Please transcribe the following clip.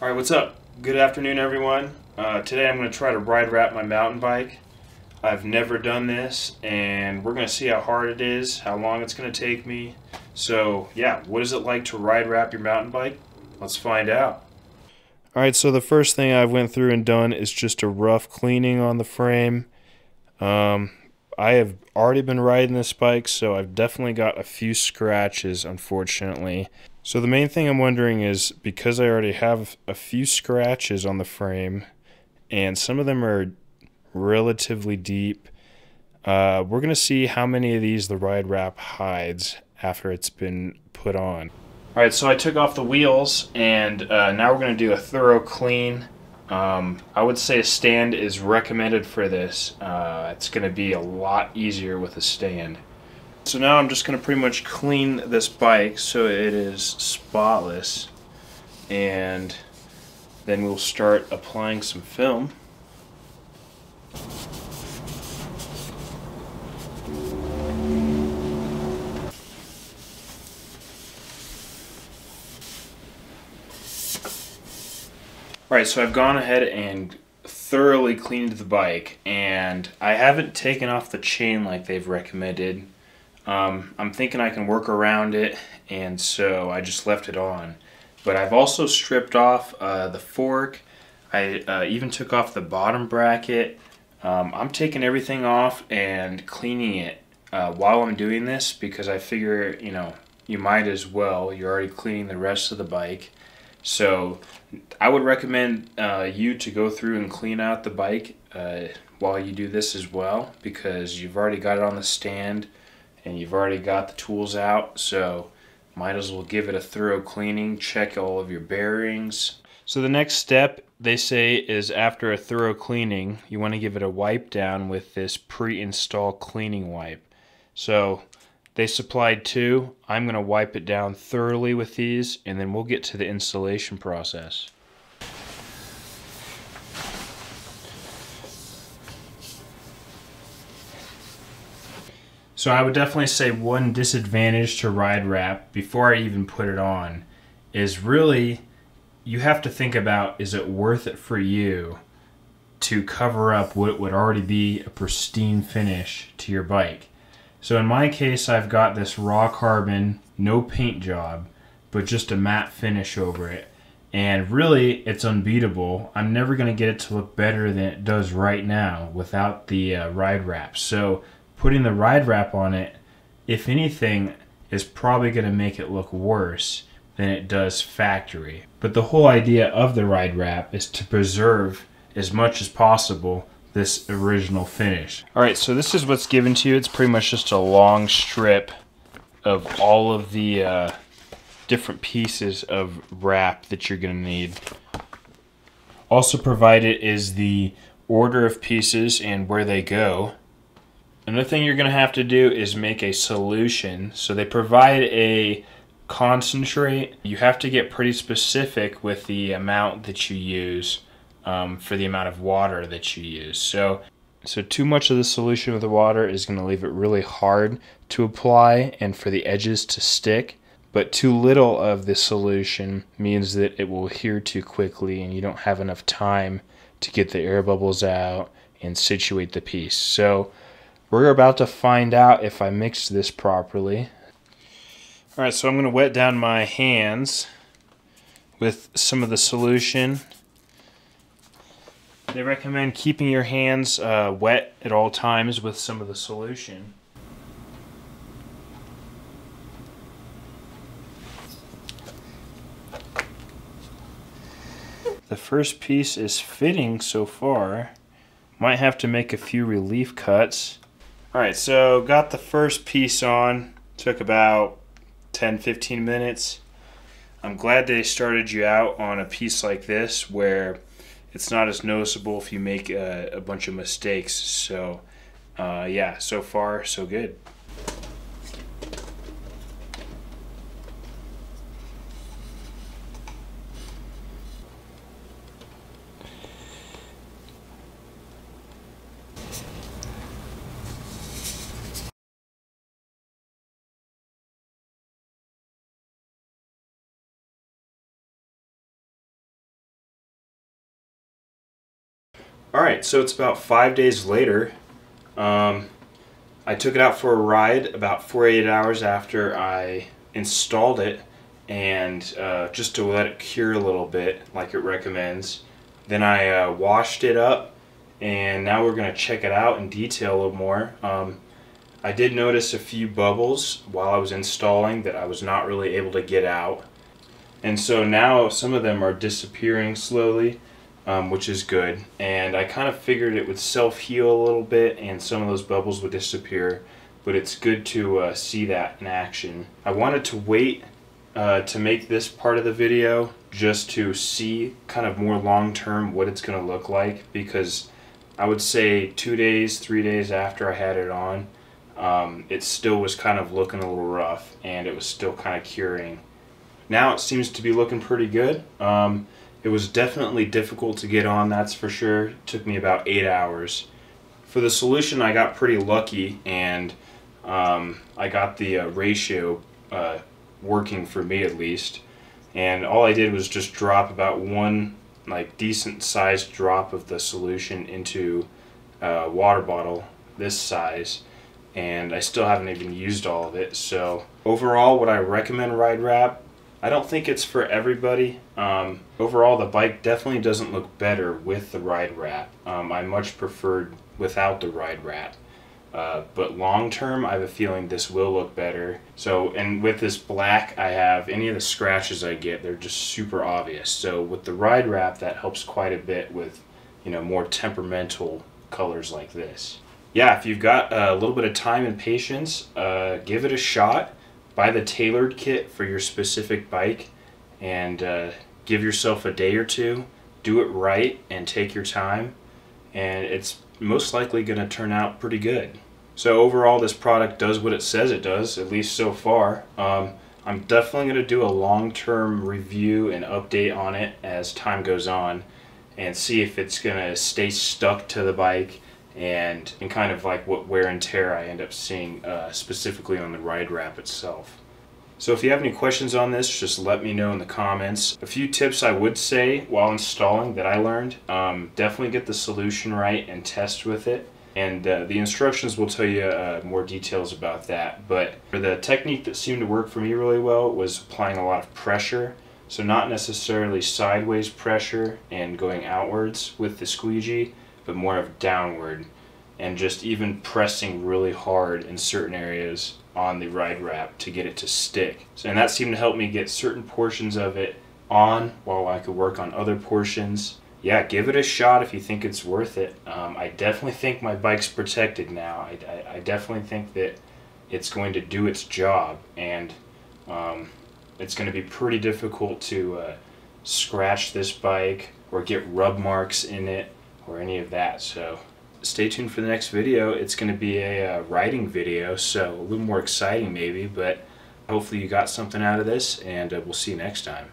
All right, what's up? Good afternoon, everyone. Uh, today I'm going to try to ride wrap my mountain bike. I've never done this, and we're going to see how hard it is, how long it's going to take me. So, yeah, what is it like to ride wrap your mountain bike? Let's find out. All right, so the first thing I've went through and done is just a rough cleaning on the frame. Um, I have already been riding this bike, so I've definitely got a few scratches, unfortunately. So the main thing I'm wondering is because I already have a few scratches on the frame, and some of them are relatively deep. Uh, we're going to see how many of these the RideWrap hides after it's been put on. All right, so I took off the wheels and uh, now we're going to do a thorough clean. Um, I would say a stand is recommended for this. Uh, it's going to be a lot easier with a stand. So now I'm just going to pretty much clean this bike so it is spotless and then we'll start applying some film. Alright, so I've gone ahead and thoroughly cleaned the bike and I haven't taken off the chain like they've recommended. Um, I'm thinking I can work around it and so I just left it on. But I've also stripped off uh, the fork. I uh, even took off the bottom bracket. Um, I'm taking everything off and cleaning it uh, while I'm doing this because I figure, you know, you might as well. You're already cleaning the rest of the bike. So I would recommend uh, you to go through and clean out the bike uh, while you do this as well because you've already got it on the stand and you've already got the tools out. So might as well give it a thorough cleaning, check all of your bearings. So the next step they say is after a thorough cleaning, you want to give it a wipe down with this pre-install cleaning wipe. So they supplied two. I'm going to wipe it down thoroughly with these and then we'll get to the installation process. So I would definitely say one disadvantage to RideWrap before I even put it on is really you have to think about is it worth it for you to cover up what would already be a pristine finish to your bike. So in my case, I've got this raw carbon, no paint job, but just a matte finish over it. And really, it's unbeatable. I'm never going to get it to look better than it does right now without the uh, RideWrap. So putting the RideWrap on it, if anything, is probably going to make it look worse than it does factory. But the whole idea of the RideWrap is to preserve as much as possible this original finish. All right, so this is what's given to you. It's pretty much just a long strip of all of the uh, different pieces of wrap that you're gonna need. Also provided is the order of pieces and where they go. Another thing you're gonna have to do is make a solution. So they provide a concentrate. You have to get pretty specific with the amount that you use um, for the amount of water that you use. So, so too much of the solution with the water is going to leave it really hard to apply and for the edges to stick. But too little of the solution means that it will adhere too quickly and you don't have enough time to get the air bubbles out and situate the piece. So we're about to find out if I mixed this properly. All right, so I'm going to wet down my hands with some of the solution they recommend keeping your hands uh, wet at all times with some of the solution. The first piece is fitting so far. Might have to make a few relief cuts. Alright, so got the first piece on. Took about 10-15 minutes. I'm glad they started you out on a piece like this where it's not as noticeable if you make a, a bunch of mistakes. So, uh, yeah, so far, so good. Alright, so it's about five days later. Um, I took it out for a ride about 48 hours after I installed it and uh, just to let it cure a little bit like it recommends. Then I uh, washed it up and now we're going to check it out in detail a little more. Um, I did notice a few bubbles while I was installing that I was not really able to get out. And so now some of them are disappearing slowly um, which is good. And I kind of figured it would self-heal a little bit and some of those bubbles would disappear, but it's good to uh, see that in action. I wanted to wait uh, to make this part of the video just to see kind of more long-term what it's going to look like because I would say two days, three days after I had it on, um, it still was kind of looking a little rough and it was still kind of curing. Now it seems to be looking pretty good. Um, it was definitely difficult to get on, that's for sure. It took me about eight hours. For the solution, I got pretty lucky and um, I got the uh, ratio uh, working for me at least. And all I did was just drop about one like decent sized drop of the solution into a water bottle this size and I still haven't even used all of it. So overall, would I recommend RideWrap? I don't think it's for everybody. Um, overall, the bike definitely doesn't look better with the RideWrap. Um, I much preferred without the RideWrap. Uh, but long term, I have a feeling this will look better. So, and with this black, I have any of the scratches I get, they're just super obvious. So with the RideWrap, that helps quite a bit with, you know, more temperamental colors like this. Yeah, if you've got a little bit of time and patience, uh, give it a shot buy the tailored kit for your specific bike and uh, give yourself a day or two do it right and take your time and it's most likely going to turn out pretty good. So overall this product does what it says it does at least so far. Um, I'm definitely going to do a long-term review and update on it as time goes on and see if it's going to stay stuck to the bike and, and kind of like what wear and tear I end up seeing uh, specifically on the RideWrap itself. So if you have any questions on this, just let me know in the comments. A few tips I would say while installing that I learned. Um, definitely get the solution right and test with it. And uh, the instructions will tell you uh, more details about that. But for the technique that seemed to work for me really well was applying a lot of pressure. So not necessarily sideways pressure and going outwards with the squeegee, but more of downward and just even pressing really hard in certain areas on the RideWrap to get it to stick. So, and that seemed to help me get certain portions of it on while I could work on other portions. Yeah, give it a shot if you think it's worth it. Um, I definitely think my bike's protected now. I, I, I, definitely think that it's going to do its job and um, it's going to be pretty difficult to uh, scratch this bike or get rub marks in it or any of that. So stay tuned for the next video. It's going to be a uh, riding video, so a little more exciting maybe, but hopefully you got something out of this, and uh, we'll see you next time.